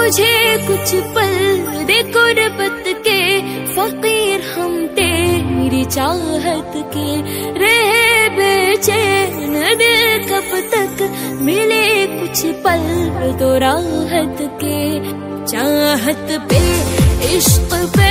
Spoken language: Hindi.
मुझे कुछ पल दे कुर्बत के फकीर हम तेरी चाहत के रहे बेचैन दिल कब तक मिले कुछ पल तो राहत के चाहत पे इश्क पे